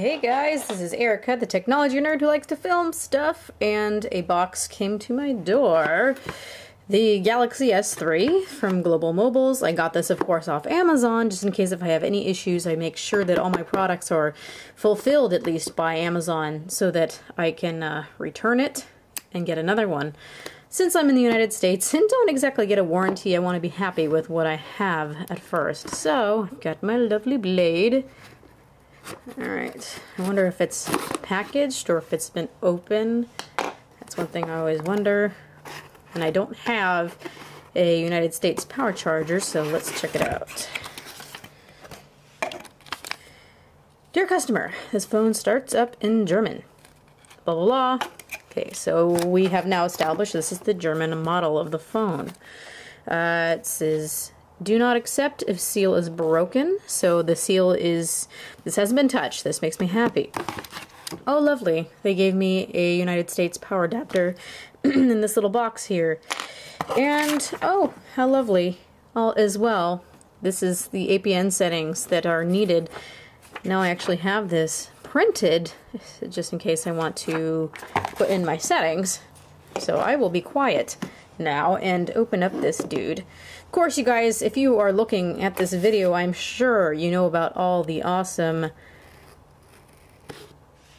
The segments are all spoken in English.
Hey guys, this is Erica, the technology nerd who likes to film stuff, and a box came to my door. The Galaxy S3 from Global Mobiles. I got this, of course, off Amazon, just in case if I have any issues, I make sure that all my products are fulfilled, at least, by Amazon, so that I can uh, return it and get another one. Since I'm in the United States and don't exactly get a warranty, I want to be happy with what I have at first. So, I've got my lovely blade. Alright, I wonder if it's packaged or if it's been open. That's one thing I always wonder. And I don't have a United States power charger, so let's check it out. Dear customer, this phone starts up in German. Blah blah blah. Okay, so we have now established this is the German model of the phone. Uh, it says do not accept if seal is broken. So the seal is, this hasn't been touched. This makes me happy. Oh, lovely. They gave me a United States power adapter in this little box here. And, oh, how lovely. All as well. This is the APN settings that are needed. Now I actually have this printed, just in case I want to put in my settings. So I will be quiet now and open up this dude. Of course, you guys, if you are looking at this video, I'm sure you know about all the awesome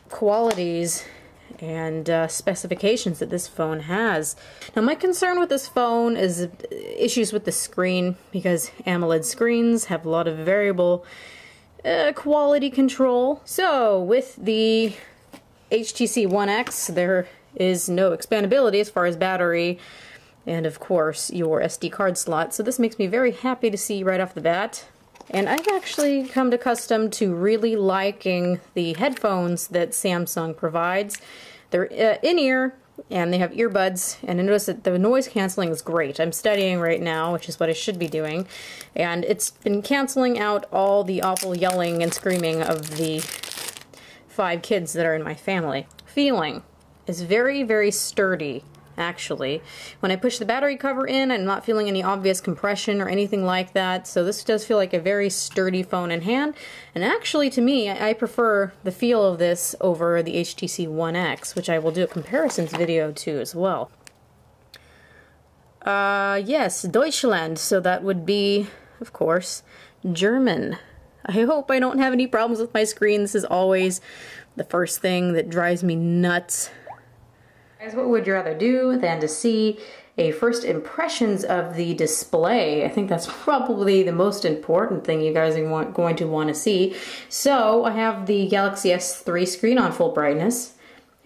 qualities and uh, specifications that this phone has. Now my concern with this phone is issues with the screen because AMOLED screens have a lot of variable uh, quality control. So with the HTC One X there is no expandability as far as battery and of course your SD card slot. So this makes me very happy to see right off the bat. And I've actually come to custom to really liking the headphones that Samsung provides. They're uh, in-ear and they have earbuds and I notice that the noise canceling is great. I'm studying right now, which is what I should be doing, and it's been canceling out all the awful yelling and screaming of the five kids that are in my family. Feeling is very, very sturdy actually. When I push the battery cover in, I'm not feeling any obvious compression or anything like that, so this does feel like a very sturdy phone in hand. And actually, to me, I prefer the feel of this over the HTC One X, which I will do a comparisons video to as well. Uh, yes, Deutschland, so that would be, of course, German. I hope I don't have any problems with my screen. This is always the first thing that drives me nuts Guys, what would you rather do than to see a first impressions of the display? I think that's probably the most important thing you guys are going to want to see. So I have the Galaxy S3 screen on full brightness.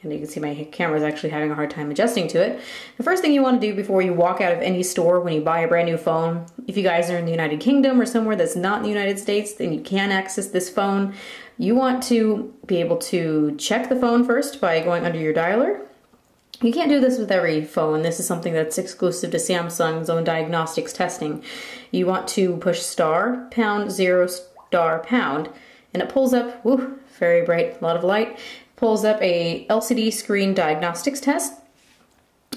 And you can see my camera is actually having a hard time adjusting to it. The first thing you want to do before you walk out of any store when you buy a brand new phone, if you guys are in the United Kingdom or somewhere that's not in the United States, then you can access this phone. You want to be able to check the phone first by going under your dialer you can't do this with every phone. This is something that's exclusive to Samsung's own diagnostics testing. You want to push star, pound, zero, star, pound, and it pulls up, woo, very bright, a lot of light, pulls up a LCD screen diagnostics test.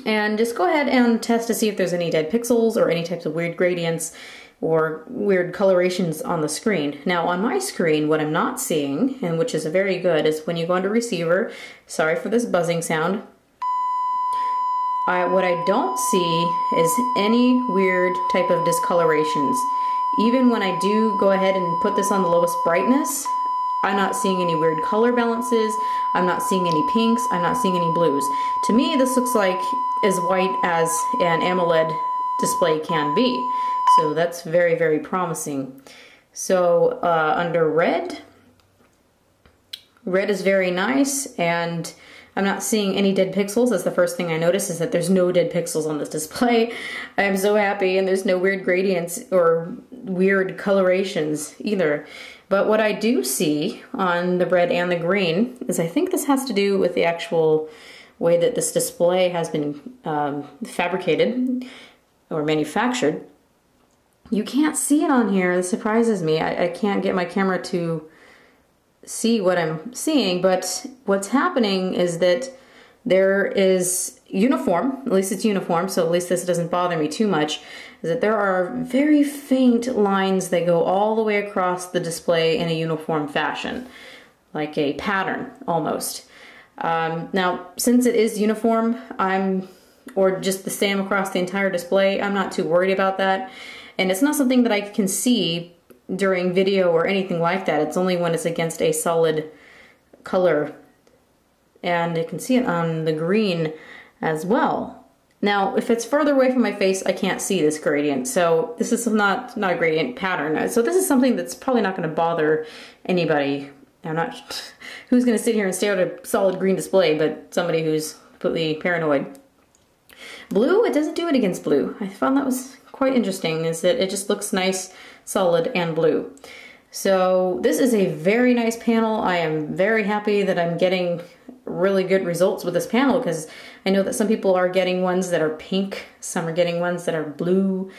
And just go ahead and test to see if there's any dead pixels or any types of weird gradients or weird colorations on the screen. Now on my screen, what I'm not seeing, and which is very good, is when you go into receiver, sorry for this buzzing sound, I, what I don't see is any weird type of discolorations. Even when I do go ahead and put this on the lowest brightness, I'm not seeing any weird color balances. I'm not seeing any pinks. I'm not seeing any blues. To me, this looks like as white as an AMOLED display can be. So that's very, very promising. So uh, under red, red is very nice and I'm not seeing any dead pixels. That's the first thing I notice is that there's no dead pixels on this display. I am so happy and there's no weird gradients or weird colorations either. But what I do see on the red and the green is I think this has to do with the actual way that this display has been um, fabricated or manufactured. You can't see it on here. This surprises me. I, I can't get my camera to see what I'm seeing, but what's happening is that there is uniform, at least it's uniform, so at least this doesn't bother me too much, is that there are very faint lines that go all the way across the display in a uniform fashion. like a pattern almost. Um, now, since it is uniform, I'm, or just the same across the entire display, I'm not too worried about that. And it's not something that I can see during video or anything like that. It's only when it's against a solid color. And you can see it on the green as well. Now, if it's further away from my face, I can't see this gradient. So this is not, not a gradient pattern. Uh, so this is something that's probably not gonna bother anybody. I'm not, who's gonna sit here and stare at a solid green display, but somebody who's completely paranoid. Blue, it doesn't do it against blue. I found that was quite interesting, is that it just looks nice, solid, and blue. So this is a very nice panel. I am very happy that I'm getting really good results with this panel because I know that some people are getting ones that are pink, some are getting ones that are blue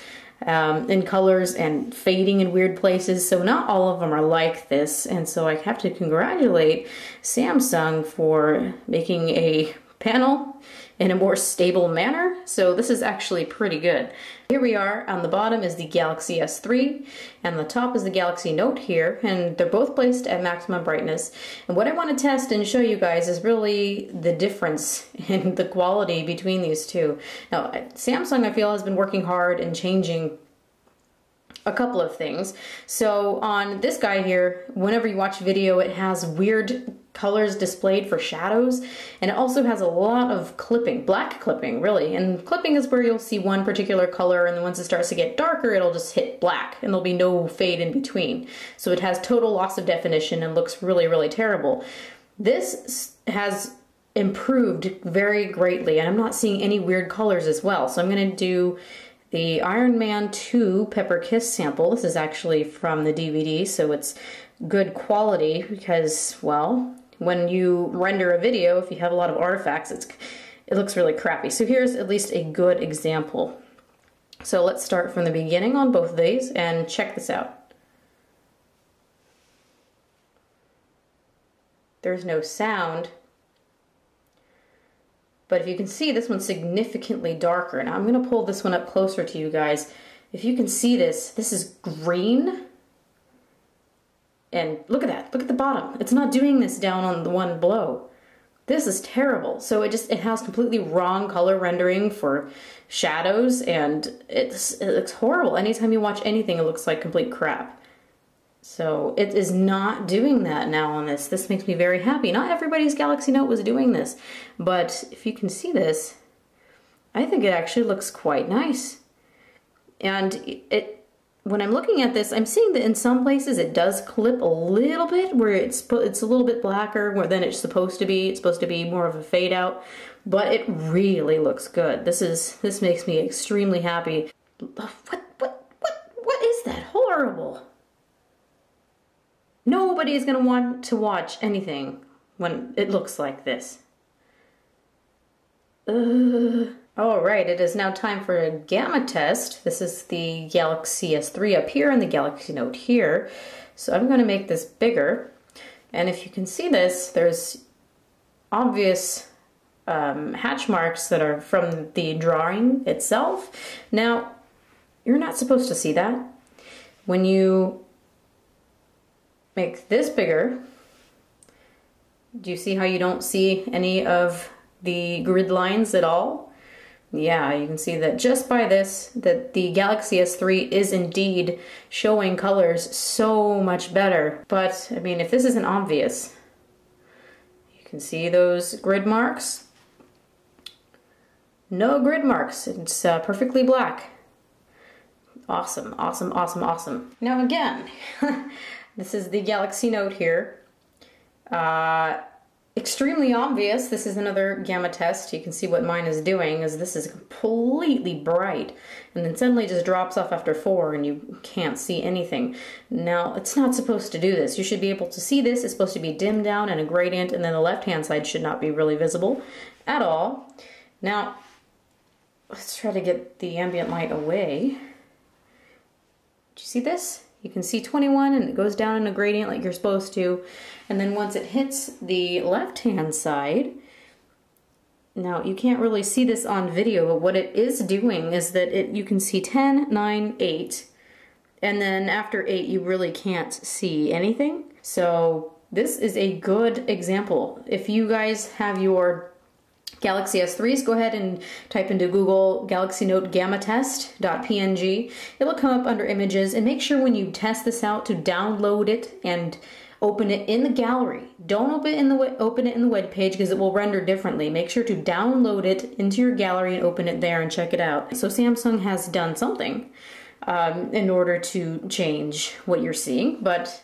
um, in colors and fading in weird places. So not all of them are like this. And so I have to congratulate Samsung for making a panel in a more stable manner. So this is actually pretty good. Here we are, on the bottom is the Galaxy S3, and the top is the Galaxy Note here, and they're both placed at maximum brightness. And what I want to test and show you guys is really the difference in the quality between these two. Now, Samsung, I feel, has been working hard and changing a couple of things. So on this guy here, whenever you watch video, it has weird colors displayed for shadows. And it also has a lot of clipping black clipping really. And clipping is where you'll see one particular color and then once it starts to get darker it'll just hit black and there'll be no fade in between. So it has total loss of definition and looks really really terrible. This has improved very greatly and I'm not seeing any weird colors as well. So I'm going to do the Iron Man 2 Pepper Kiss sample. This is actually from the DVD, so it's good quality because, well, when you render a video, if you have a lot of artifacts, it's it looks really crappy. So here's at least a good example. So let's start from the beginning on both of these and check this out. There's no sound, but if you can see, this one's significantly darker. Now I'm gonna pull this one up closer to you guys. If you can see this, this is green and look at that, look at the bottom. It's not doing this down on the one below. This is terrible. So it just, it has completely wrong color rendering for shadows and it's, it looks horrible. Anytime you watch anything, it looks like complete crap. So it is not doing that now on this. This makes me very happy. Not everybody's Galaxy Note was doing this, but if you can see this, I think it actually looks quite nice. And it when I'm looking at this, I'm seeing that in some places it does clip a little bit where it's it's a little bit blacker than it's supposed to be. It's supposed to be more of a fade out, but it really looks good. This is this makes me extremely happy. What what what what is that? Horrible. Nobody is going to want to watch anything when it looks like this. Ugh. All right, it is now time for a gamma test. This is the Galaxy S3 up here and the Galaxy Note here. So I'm going to make this bigger. And if you can see this, there's obvious um, hatch marks that are from the drawing itself. Now, you're not supposed to see that. When you make this bigger, do you see how you don't see any of the grid lines at all? Yeah, you can see that just by this, that the Galaxy S3 is indeed showing colors so much better. But, I mean, if this isn't obvious, you can see those grid marks. No grid marks, it's uh, perfectly black. Awesome, awesome, awesome, awesome. Now again, this is the Galaxy Note here. Uh, extremely obvious. This is another gamma test. You can see what mine is doing is this is completely bright and then suddenly just drops off after four and you can't see anything. Now, it's not supposed to do this. You should be able to see this. It's supposed to be dimmed down and a gradient and then the left-hand side should not be really visible at all. Now, let's try to get the ambient light away. Do you see this? You can see 21 and it goes down in a gradient like you're supposed to. And then once it hits the left-hand side, now you can't really see this on video, but what it is doing is that it you can see 10, 9, 8, and then after 8 you really can't see anything. So this is a good example. If you guys have your Galaxy S3s, go ahead and type into Google Galaxy Note Gamma Test.png. It will come up under images and make sure when you test this out to download it and open it in the gallery. Don't open it in the open it in the web page because it will render differently. Make sure to download it into your gallery and open it there and check it out. So Samsung has done something um, in order to change what you're seeing, but